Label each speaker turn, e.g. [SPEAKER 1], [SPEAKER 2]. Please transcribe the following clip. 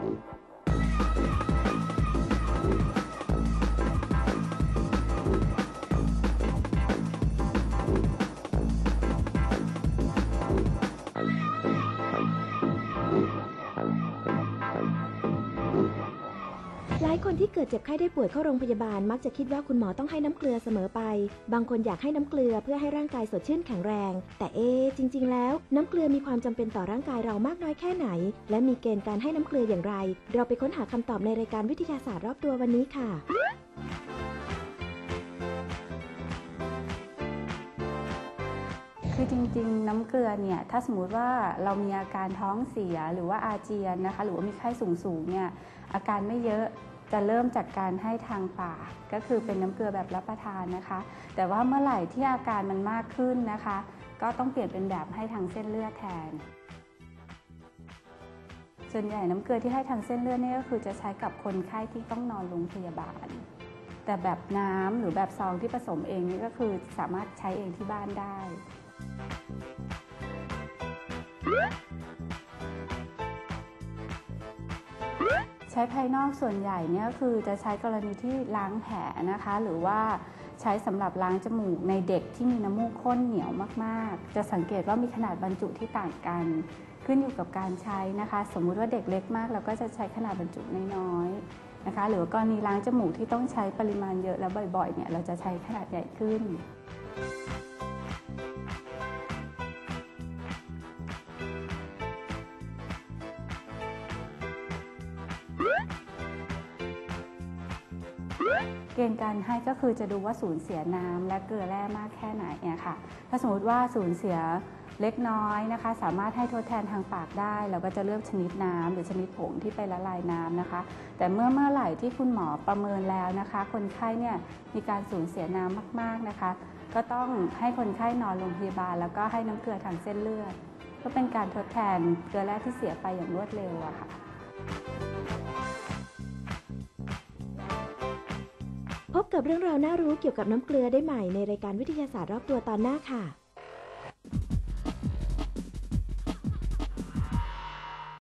[SPEAKER 1] Thank you. หลายคนที่เกิดเจ็บไข้ได้ป่วยเข้าโรงพยาบาล มักจะคิดว่าคุณหมอต้องให้น้ำเกลือเสมอไป บางคนอยากให้น้ำเกลือเพื่อให้ร่างกายสดชื่นแข็งแรง แต่เอะจริง ๆ แล้ว น้ำเกลือมีความจำเป็นต่อร่างกายเรามากน้อยแค่ไหน และมีเกณฑ์การให้น้ำเกลืออย่างไร เราไปค้นหาคำตอบในรายการวิทยาศาสตร์รอบตัววันนี้ค่ะ
[SPEAKER 2] คือจริงๆ น้ำเกลือเนี่ยถ้าสมมุติว่าเรามีอาการท้องเสียหรือว่าอาเจียนนะคะหรือว่ามีไข้สูงๆเนี่ยอาการไม่เยอะจะเริ่มจากการให้ทางปากก็คือเป็นน้ำเกลือแบบรับประทานนะคะ แต่ว่าเมื่อไหร่ที่อาการมันมากขึ้นนะคะ ก็ต้องเปลี่ยนเป็นแบบให้ทางเส้นเลือดแทน ส่วนใหญ่น้ำเกลือที่ให้ทางเส้นเลือดนี่ก็คือจะใช้กับคนไข้ที่ต้องนอนโรงพยาบาล แต่แบบน้ำหรือแบบซองที่ผสมเองนี่ก็คือสามารถใช้เองที่บ้านได้ ใช้ภายนอกส่วนใหญ่เนี่ยก็คือจะใช้กรณีที่ล้างแผลนะคะ หรือว่าใช้สำหรับล้างจมูกในเด็กที่มีน้ำมูกข้นเหนียวมากๆ จะสังเกตว่ามีขนาดบรรจุที่ต่างกัน ขึ้นอยู่กับการใช้นะคะ สมมุติว่าเด็กเล็กมาก เราก็จะใช้ขนาดบรรจุน้อยๆนะคะ หรือกรณีล้างจมูกที่ต้องใช้ปริมาณเยอะแล้วบ่อยๆเนี่ยเราจะใช้ขนาดใหญ่ขึ้น เกณฑ์การให้ก็คือจะดูว่าสูญเสียน้ำและเกลือแร่มากแค่ไหนเนี่ยค่ะ ถ้าสมมติว่าสูญเสียเล็กน้อยนะคะ สามารถให้ทดแทนทางปากได้ เราก็จะเลือกชนิดน้ำหรือชนิดผงที่ไปละลายน้ำนะคะ แต่เมื่อเมื่อไหร่ที่คุณหมอประเมินแล้วนะคะ คนไข้เนี่ยมีการสูญเสียน้ำมากๆนะคะ ก็ต้องให้คนไข้นอนโรงพยาบาล แล้วก็ให้น้ำเกลือทางเส้นเลือด ก็เป็นการทดแทนเกลือแร่ที่เสียไปอย่างรวดเร็วอะค่ะ
[SPEAKER 1] พบกับเรื่องราวน่ารู้เกี่ยวกับน้ำเกลือได้ใหม่ในรายการวิทยาศาสตร์รอบตัวตอนหน้าค่ะ